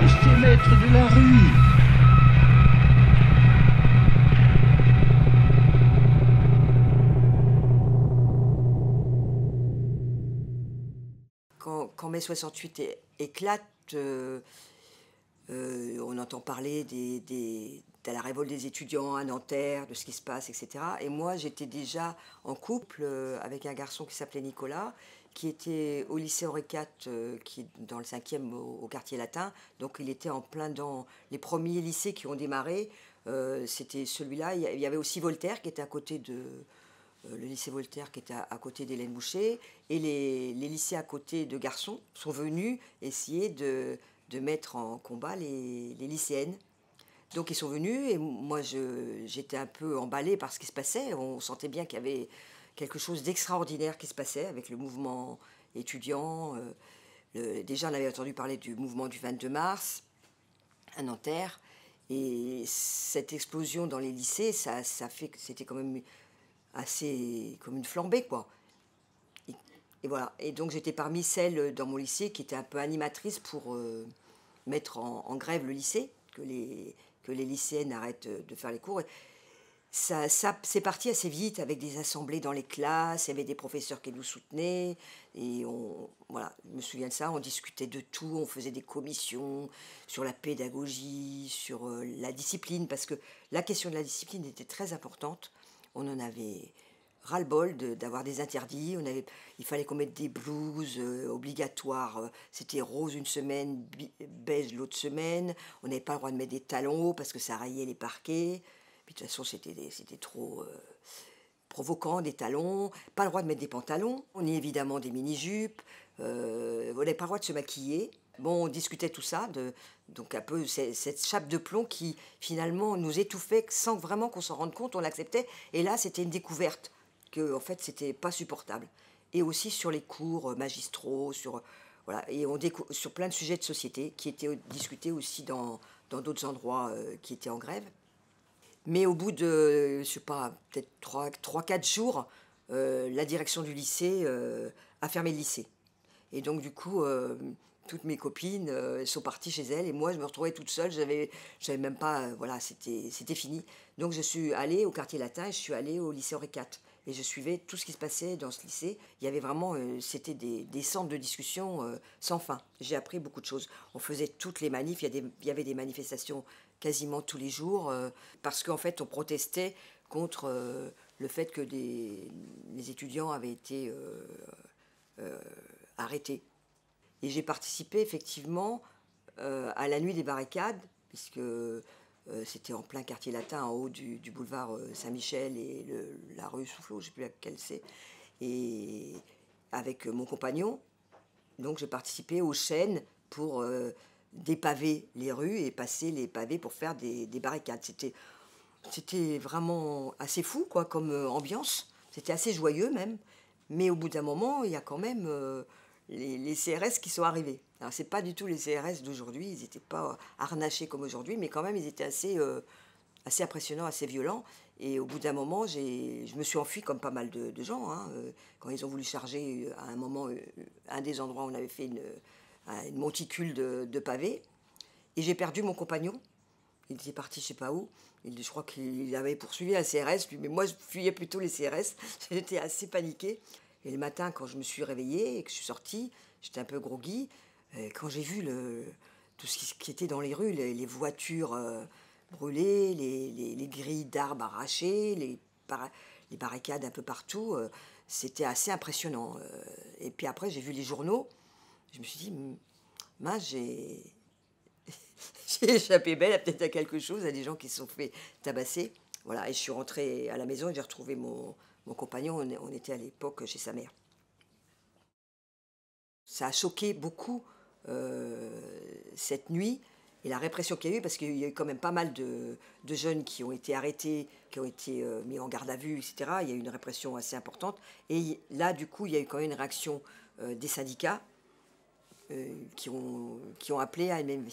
tous ces maîtres de la rue. Quand, mai 68 éclate, euh, euh, on entend parler des, de la révolte des étudiants à Nanterre, de ce qui se passe, etc. Et moi, j'étais déjà en couple euh, avec un garçon qui s'appelait Nicolas, qui était au lycée Aurécat, euh, qui est dans le 5e au, quartier latin. Donc il était en plein dans les premiers lycées qui ont démarré. Euh, c'était celui-là. Il y avait aussi Voltaire qui était à côté de. le lycée Voltaire qui était à, côté d'Hélène Boucher. Et les, lycées à côté de garçons sont venus essayer de, de mettre en combat les, les lycéennes. Donc ils sont venus et moi j'étais un peu emballée par ce qui se passait. On sentait bien qu'il y avait quelque chose d'extraordinaire qui se passait avec le mouvement étudiant. Euh, déjà on avait entendu parler du mouvement du 22 mars à Nanterre. Et cette explosion dans les lycées, ça, ça fait c'était quand même assez comme une flambée, quoi. Et, voilà. Et donc j'étais parmi celles dans mon lycée qui étaient un peu animatrices pour euh, mettre en, en, grève le lycée, que les, que les lycéennes arrêtent de faire les cours. Ça, c'est parti assez vite avec des assemblées dans les classes, il y avait des professeurs qui nous soutenaient, et on, voilà, je me souviens de ça, on discutait de tout, on faisait des commissions sur la pédagogie, sur euh, la discipline, parce que la question de la discipline était très importante. On en avait ras-le-bol d'avoir des interdits. On avait, il fallait qu'on mette des blouses euh, obligatoires. Euh, c'était rose une semaine, beige l'autre semaine. On n'avait pas le droit de mettre des talons hauts parce que ça rayait les parquets. Puis de toute façon, c'était trop euh, provoquant, des talons. Pas le droit de mettre des pantalons. On y évidemment des mini-jupes. on n'avait pas le droit de se maquiller. Bon, on discutait tout ça, de, donc un peu cette chape de plomb qui finalement nous étouffait sans vraiment qu'on s'en rende compte, on l'acceptait. Et là, c'était une découverte que en fait c'était pas supportable. Et aussi sur les cours euh, magistraux, sur voilà, et on sur plein de sujets de société qui étaient discutés aussi dans dans d'autres endroits euh, qui étaient en grève. Mais au bout de, je sais pas, peut-être 3-4 jours, euh, la direction du lycée a fermé le lycée. Et donc, du coup, toutes mes copines sont parties chez elles et moi, je me retrouvais toute seule. J'avais, j'avais même pas, voilà, c'était, fini. Donc, je suis allée au quartier latin et je suis allée au lycée Henri et je suivais tout ce qui se passait dans ce lycée. Il y avait vraiment, euh, c'était des, centres de discussion euh, sans fin. J'ai appris beaucoup de choses. On faisait toutes les manifs, il y, avait des manifestations quasiment tous les jours, euh, parce qu'en fait, on protestait contre le fait que des, les étudiants avaient été arrêtés. Et j'ai participé effectivement à la nuit des barricades, puisque euh, c'était en plein quartier latin, en haut du, boulevard euh, Saint-Michel et la rue Soufflot, je ne sais plus laquelle c'est. Et avec mon compagnon, donc j'ai participé aux chaînes pour euh, dépaver les rues et passer les pavés pour faire des, barricades. C'était, vraiment assez fou quoi, comme ambiance. C'était assez joyeux même. Mais au bout d'un moment, il y a quand même les, CRS qui sont arrivés. Alors, c'est pas du tout les CRS d'aujourd'hui, ils n'étaient pas harnachés comme aujourd'hui, mais quand même, ils étaient assez, euh, assez impressionnants, assez violents. Et au bout d'un moment, je me suis enfui comme pas mal de, gens. Hein, euh, quand ils ont voulu charger euh, à un moment, un des endroits où on avait fait une, une monticule de, pavés, et j'ai perdu mon compagnon. Il était parti je sais pas où. Il, je crois qu'il avait poursuivi un CRS, mais moi je fuyais plutôt les CRS. J'étais assez paniquée. Et le matin, quand je me suis réveillée et que je suis sortie, j'étais un peu groggy. quand j'ai vu tout ce qui, était dans les rues, les, voitures euh, brûlées, les, grilles d'arbres arrachées, les, les, barricades un peu partout, euh, c'était assez impressionnant. Euh. et puis après, j'ai vu les journaux. Je me suis dit, mince, j'ai. échappé belle, peut-être à quelque chose, à des gens qui se sont fait tabasser. Voilà, et je suis rentrée à la maison et j'ai retrouvé mon, mon compagnon, on, était à l'époque chez sa mère. Ça a choqué beaucoup euh, cette nuit et la répression qu'il y a eu, parce qu'il y a eu quand même pas mal de, jeunes qui ont été arrêtés, qui ont été euh, mis en garde à vue, etc. Il y a eu une répression assez importante. Et là, du coup, il y a eu quand même une réaction euh, des syndicats qui, ont, qui ont appelé à une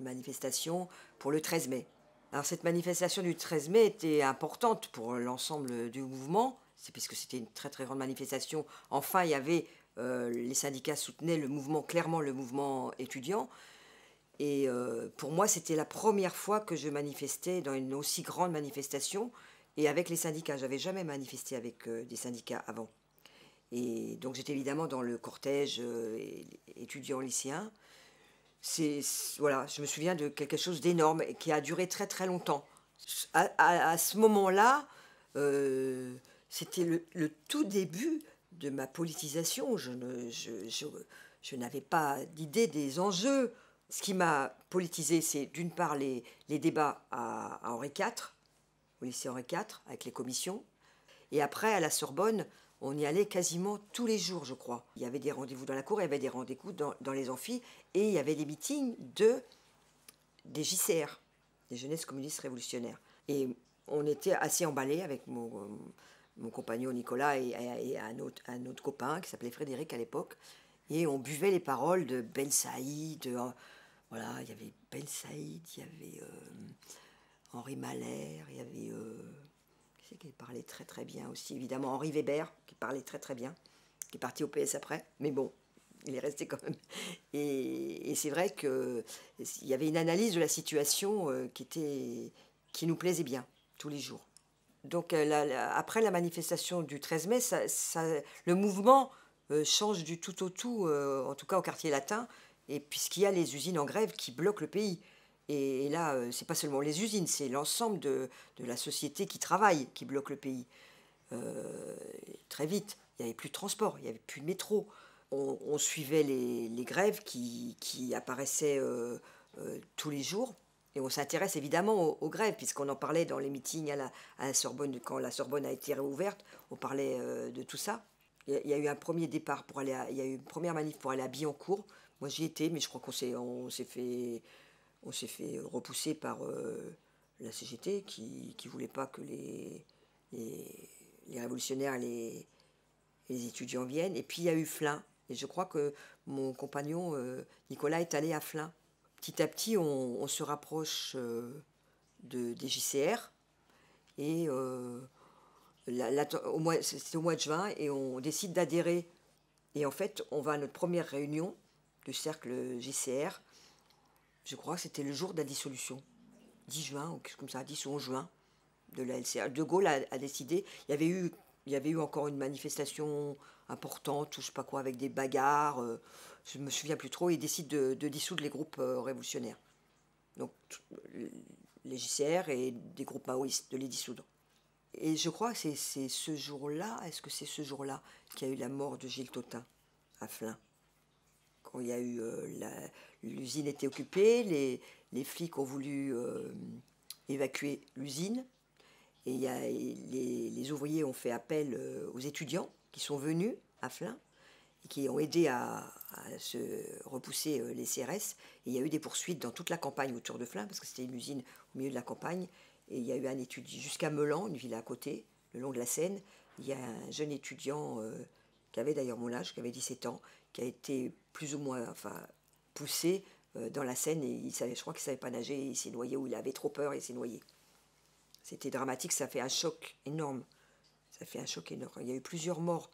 manifestation pour le 13 mai. Alors cette manifestation du 13 mai était importante pour l'ensemble du mouvement, puisque c'était une très très grande manifestation. Enfin, il y avait euh, les syndicats soutenaient le mouvement clairement le mouvement étudiant Et euh, pour moi, c'était la première fois que je manifestais dans une aussi grande manifestation et avec les syndicats. J'avais jamais manifesté avec euh, des syndicats avant. Et donc j'étais évidemment dans le cortège euh, étudiant lycéen. C'est voilà, je me souviens de quelque chose d'énorme qui a duré très très longtemps. À, ce moment-là, c'était le, tout début de ma politisation. Je, je, je n'avais pas d'idée des enjeux ce qui m'a politisé, c'est d'une part les, débats à, Henri IV, au lycée Henri IV, avec les commissions. Et après, à la Sorbonne, on y allait quasiment tous les jours, je crois. Il y avait des rendez-vous dans la cour, il y avait des rendez-vous dans, les amphis, et il y avait des meetings de, des JCR, des jeunesses communistes révolutionnaires. Et on était assez emballés avec mon, compagnon Nicolas et, un, autre, copain qui s'appelait Frédéric à l'époque. Et on buvait les paroles de Ben Saïd, voilà, il y avait Ben Saïd, il y avait euh, Henri Mahler, il y avait. Euh, c'est qui parlait très très bien aussi Évidemment, Henri Weber, qui parlait très très bien, qui est parti au PS après, mais bon, il est resté quand même. Et, c'est vrai qu'il y avait une analyse de la situation euh, qui, était, qui nous plaisait bien, tous les jours. Donc, après la manifestation du 13 mai, ça, le mouvement change du tout au tout, en tout cas au quartier latin, et puisqu'il y a les usines en grève qui bloquent le pays. Et, là, euh, c'est pas seulement les usines, c'est l'ensemble de, la société qui travaille qui bloque le pays. Euh, très vite, il n'y avait plus de transport, il n'y avait plus de métro. On, suivait les, grèves qui, apparaissaient euh, tous les jours. Et on s'intéresse évidemment aux, grèves, puisqu'on en parlait dans les meetings à la, Sorbonne, quand la Sorbonne a été réouverte, on parlait de tout ça. Il y, a, eu un premier départ pour aller, il y a eu une première manif pour aller à Billancourt, moi j'y étais, mais je crois qu'on s'est, on s'est fait, on s'est fait repousser par euh, la CGT qui ne voulait pas que les, les, révolutionnaires et les, étudiants viennent. Et puis il y a eu Flins. Et je crois que mon compagnon euh, Nicolas est allé à Flins. Petit à petit, on, se rapproche euh, de, des JCR. Et la, au mois, c'était au mois de juin, et on décide d'adhérer. Et en fait, on va à notre première réunion le cercle JCR. Je crois que c'était le jour de la dissolution, 10 juin, ou quelque chose comme ça, 10 ou 11 juin de la LCR. De Gaulle a, décidé, il y, avait eu, il y avait eu encore une manifestation importante, ou je sais pas quoi, avec des bagarres, euh, je me souviens plus trop, il décide de, dissoudre les groupes euh, révolutionnaires. Donc les JCR et des groupes maoïstes, de les dissoudre. Et je crois que c'est ce jour-là, est-ce que c'est ce jour-là qu'il y a eu la mort de Gilles Totin à Flins? Il y a eu euh, l'usine était occupée, les, les, flics ont voulu euh, évacuer l'usine et y a, les, les, ouvriers ont fait appel euh, aux étudiants qui sont venus à Flins et qui ont aidé à, se repousser les CRS. Et il y a eu des poursuites dans toute la campagne autour de Flins parce que c'était une usine au milieu de la campagne. Et il y a eu un étudiant jusqu'à Melan, une ville à côté, le long de la Seine. Il y a un jeune étudiant qui avait d'ailleurs mon âge, qui avait 17 ans, qui a été plus ou moins enfin, poussé euh, dans la Seine et il savait, je crois qu'il ne savait pas nager, il s'est noyé ou il avait trop peur et il s'est noyé. C'était dramatique, ça fait un choc énorme. Ça fait un choc énorme. Il y a eu plusieurs morts.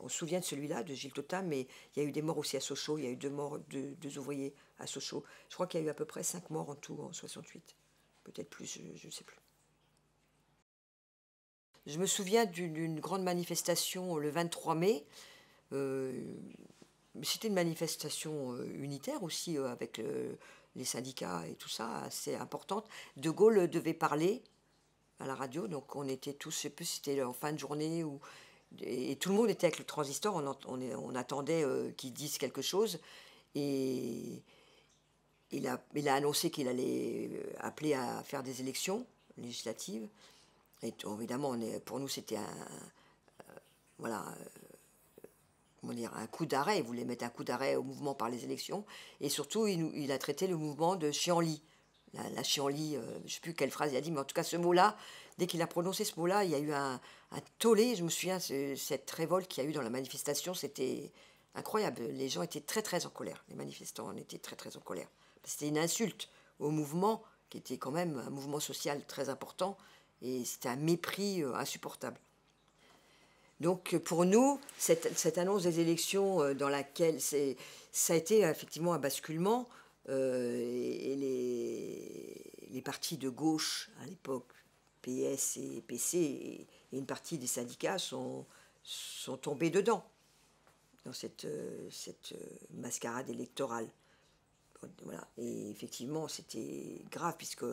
On se souvient de celui-là, de Gilles Totin, mais il y a eu des morts aussi à Sochaux. Il y a eu deux morts, deux, deux ouvriers à Sochaux. Je crois qu'il y a eu à peu près cinq morts en tout en 68. Peut-être plus, je ne sais plus. Je me souviens d'une grande manifestation le 23 mai euh, c'était une manifestation euh, unitaire aussi euh, avec les syndicats et tout ça, assez importante. De Gaulle devait parler à la radio, donc on était tous, je sais plus si c'était en fin de journée ou et, tout le monde était avec le transistor, on, attendait qu'il dise quelque chose et il a, annoncé qu'il allait appeler à faire des élections législatives. Et évidemment, pour nous, c'était un, voilà, dire, un coup d'arrêt. Il voulait mettre un coup d'arrêt au mouvement par les élections. Et surtout, il, a traité le mouvement de chienlit. La, la chienlit, euh, je ne sais plus quelle phrase il a dit, mais en tout cas, ce mot-là, dès qu'il a prononcé ce mot-là, il y a eu un, un tollé. Je me souviens, cette révolte qu'il y a eu dans la manifestation, c'était incroyable. Les gens étaient très, très en colère. Les manifestants en étaient très, très en colère. C'était une insulte au mouvement, qui était quand même un mouvement social très important. Et c'était un mépris euh, insupportable. Donc pour nous, cette, annonce des élections euh, dans laquelle ça a été effectivement un basculement, et, les, partis de gauche à l'époque, PS et PC, et, une partie des syndicats sont, sont tombés dedans, dans cette, cette mascarade électorale. Voilà. Et effectivement, c'était grave, puisque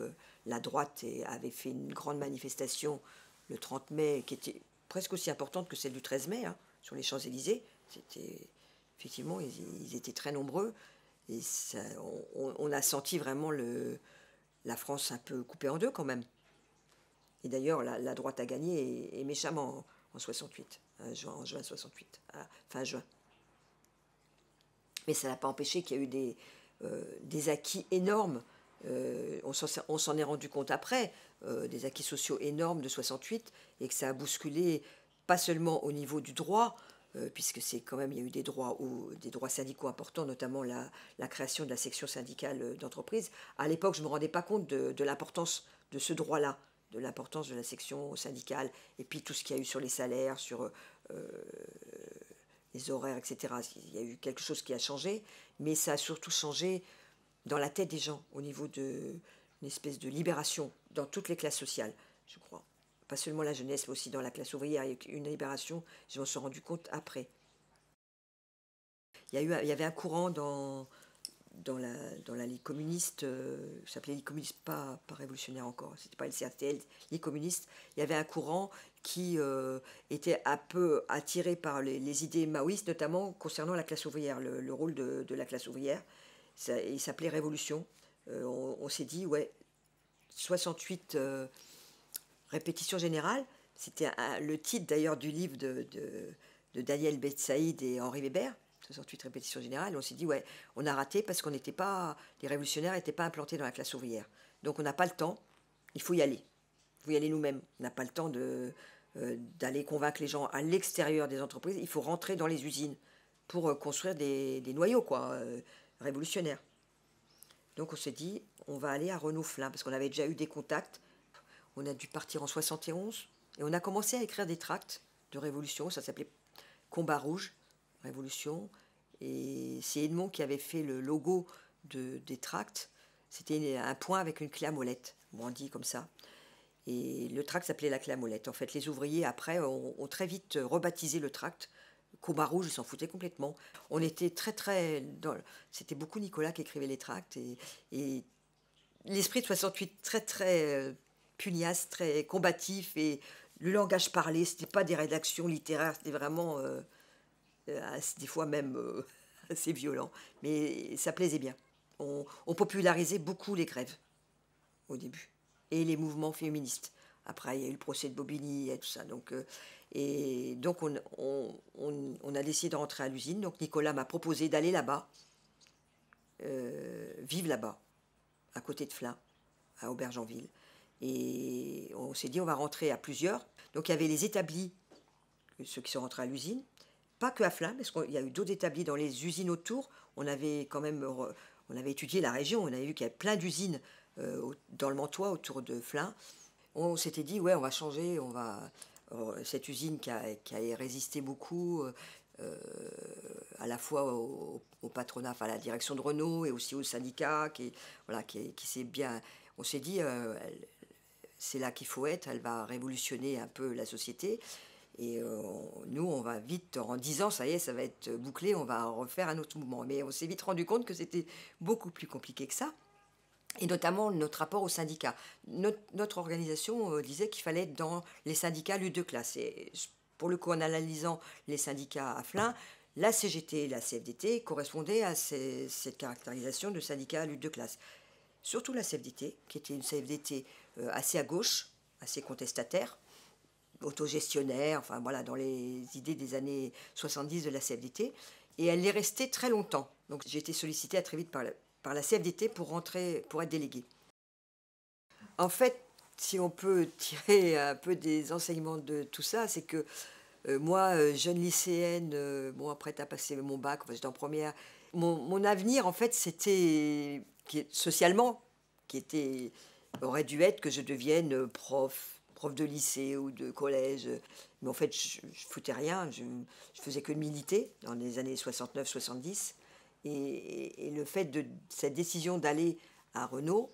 la droite avait fait une grande manifestation le 30 mai, qui était presque aussi importante que celle du 13 mai, hein, sur les Champs-Élysées. C'était effectivement, ils, étaient très nombreux. Et on, a senti vraiment le, la France un peu coupée en deux quand même. Et d'ailleurs, la, droite a gagné et, méchamment en, 68, en juin, juin 68, fin juin. Mais ça n'a pas empêché qu'il y a eu des, euh, des acquis énormes. Euh, on s'en est rendu compte après, euh, des acquis sociaux énormes de 68, et que ça a bousculé pas seulement au niveau du droit, puisque c'est quand même, il y a eu des droits, ou, des droits syndicaux importants, notamment la, création de la section syndicale d'entreprise. À l'époque, je ne me rendais pas compte de, l'importance de ce droit-là, de l'importance de la section syndicale, et puis tout ce qu'il y a eu sur les salaires, sur les horaires, etc. Il y a eu quelque chose qui a changé, mais ça a surtout changé dans la tête des gens, au niveau d'une espèce de libération dans toutes les classes sociales, je crois. Pas seulement la jeunesse, mais aussi dans la classe ouvrière. Il y a eu une libération, je m'en suis rendu compte après. Il y, avait un courant dans, la, Ligue communiste, euh, ça s'appelait Ligue communiste, pas, révolutionnaire encore, c'était pas le CRTL, Ligue communiste. Il y avait un courant qui euh, était un peu attiré par les, idées maoïstes, notamment concernant la classe ouvrière, le, rôle de, la classe ouvrière. Il s'appelait Révolution. Euh, on, s'est dit, ouais, 68 euh, répétitions générales, c'était le titre d'ailleurs du livre de, Daniel Betsaïd et Henri Weber, 68 répétitions générales. On s'est dit, ouais, on a raté parce qu'on n'était pas, les révolutionnaires n'étaient pas implantés dans la classe ouvrière. Donc on n'a pas le temps, il faut y aller. Il faut y aller nous-mêmes. On n'a pas le temps de, euh, d'aller convaincre les gens à l'extérieur des entreprises, il faut rentrer dans les usines pour construire des, noyaux quoi, révolutionnaires. Donc on s'est dit, on va aller à Renault-Flin, parce qu'on avait déjà eu des contacts. On a dû partir en 71, et on a commencé à écrire des tracts de révolution, ça s'appelait Combat Rouge, Révolution, et c'est Edmond qui avait fait le logo de, des tracts. C'était un point avec une clé à molette, dit comme ça. Et le tract s'appelait la clamolette. En fait, les ouvriers, après, ont, très vite rebaptisé le tract. Combat rouge, ils s'en foutaient complètement. On était très, très. C'était beaucoup Nicolas qui écrivait les tracts. Et, l'esprit de 68, très, très euh, pugnace, très combatif. Et le langage parlé, c'était pas des rédactions littéraires, c'était vraiment. Euh, euh, des fois même assez violent. Mais ça plaisait bien. on popularisait beaucoup les grèves au début et les mouvements féministes. Après, il y a eu le procès de Bobigny et tout ça. Donc, euh, et donc on, a décidé de rentrer à l'usine. Donc Nicolas m'a proposé d'aller là-bas, euh, vivre là-bas, à côté de Flins, à Aubergenville. Et on s'est dit, on va rentrer à plusieurs. Donc il y avait les établis, ceux qui sont rentrés à l'usine, pas que à Flins, parce qu'il y a eu d'autres établis dans les usines autour. On avait quand même, on avait étudié la région, on avait vu qu'il y avait plein d'usines euh, dans le Mantois, autour de Flins. On s'était dit, ouais, on va changer, on va. Euh, cette usine qui a, résisté beaucoup, euh, à la fois au, patronat, à la direction de Renault et aussi au syndicat, qui, voilà, qui, s'est bien. On s'est dit, c'est là qu'il faut être, elle va révolutionner un peu la société. Et nous, on va vite, en 10 ans, ça y est, ça va être bouclé, on va refaire un autre mouvement. Mais on s'est vite rendu compte que c'était beaucoup plus compliqué que ça et notamment notre rapport aux syndicats. Notre, organisation euh, disait qu'il fallait être dans les syndicats lutte de classe. Et pour le coup, en analysant les syndicats à Flins, la CGT et la CFDT correspondaient à cette caractérisation de syndicats lutte de classe. Surtout la CFDT, qui était une CFDT euh, assez à gauche, assez contestataire, autogestionnaire, enfin voilà, dans les idées des années 70 de la CFDT. Et elle est restée très longtemps. Donc j'ai été sollicitée très vite par, par la CFDT pour rentrer, pour être délégué. En fait, si on peut tirer un peu des enseignements de tout ça, c'est que euh, moi, euh, jeune lycéenne, euh, bon, après, à passer mon bac, j'étais en première. Mon, avenir, en fait, c'était socialement, qui était, aurait dû être que je devienne prof, prof de lycée ou de collège. Mais en fait, je, ne foutais rien, je, je faisais que militer dans les années 69-70. Et, le fait de cette décision d'aller à Renault,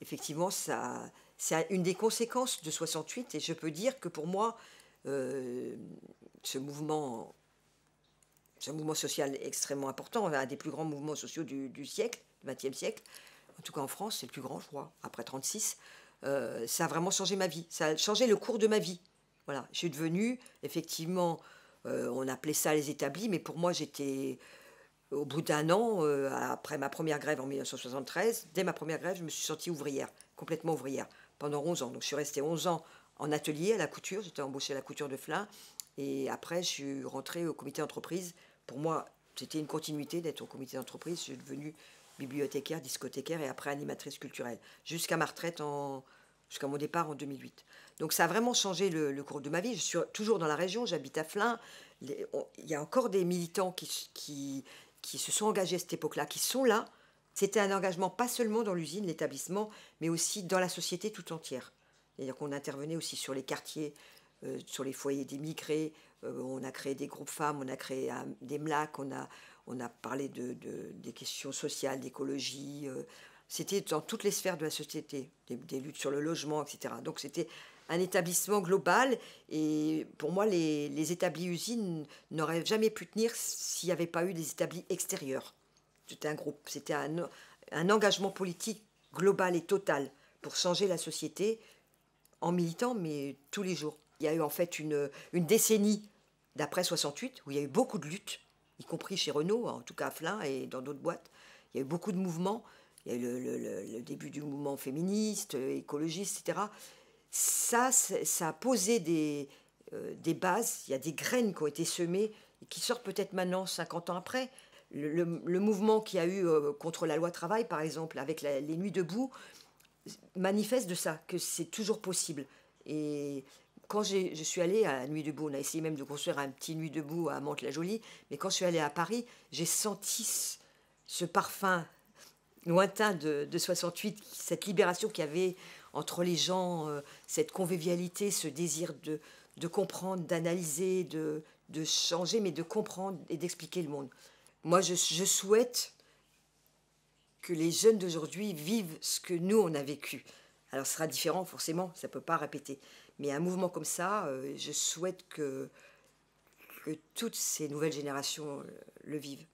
effectivement, ça, c'est une des conséquences de 68. Et je peux dire que pour moi, euh, ce mouvement, ce mouvement social extrêmement important, un des plus grands mouvements sociaux du, siècle, du XXe siècle, en tout cas en France, c'est le plus grand, je crois, après 36. Euh, ça a vraiment changé ma vie. Ça a changé le cours de ma vie. Voilà, je suis devenue, effectivement, euh, on appelait ça les établis, mais pour moi, j'étais, au bout d'un an, euh, après ma première grève en 1973, dès ma première grève, je me suis sentie ouvrière, complètement ouvrière, pendant 11 ans. Donc je suis restée 11 ans en atelier à la couture, j'étais embauchée à la couture de Flins, et après, je suis rentrée au comité d'entreprise. Pour moi, c'était une continuité d'être au comité d'entreprise. Je suis devenue bibliothécaire, discothécaire et après animatrice culturelle, jusqu'à ma retraite jusqu'à mon départ en 2008. Donc ça a vraiment changé le, cours de ma vie. Je suis toujours dans la région, j'habite à Flins. il y a encore des militants qui, qui se sont engagés à cette époque-là, qui sont là. C'était un engagement pas seulement dans l'usine, l'établissement, mais aussi dans la société tout entière. C'est-à-dire qu'on intervenait aussi sur les quartiers, euh, sur les foyers d'émigrés, euh, on a créé des groupes femmes, on a créé des MLAC, on a, on a parlé de, des questions sociales, d'écologie. Euh, c'était dans toutes les sphères de la société, des, luttes sur le logement, etc. Donc c'était un établissement global et pour moi les, établis usines n'auraient jamais pu tenir s'il n'y avait pas eu des établis extérieurs. C'était un groupe, c'était un, un, engagement politique global et total pour changer la société en militant, mais tous les jours. Il y a eu en fait une, une décennie d'après 68 où il y a eu beaucoup de luttes, y compris chez Renault, en tout cas à Flins et dans d'autres boîtes. Il y a eu beaucoup de mouvements il y a eu le, début du mouvement féministe, écologiste, etc. Ça, ça a posé des, euh, des bases, il y a des graines qui ont été semées et qui sortent peut-être maintenant, 50 ans après. Le, mouvement qui a eu euh, contre la loi travail, par exemple, avec les nuits debout, manifeste de ça, que c'est toujours possible. Et quand je suis allée à Nuit debout, on a essayé même de construire un petit Nuit debout à Mantes-la-Jolie, mais quand je suis allée à Paris, j'ai senti ce parfum lointain de, 68, cette libération qu'il y avait entre les gens, euh, cette convivialité, ce désir de, comprendre, d'analyser, de, changer, mais de comprendre et d'expliquer le monde. Moi, je, souhaite que les jeunes d'aujourd'hui vivent ce que nous, on a vécu. Alors, ce sera différent, forcément, ça ne peut pas répéter. Mais un mouvement comme ça, euh, je souhaite que, que toutes ces nouvelles générations euh, le vivent.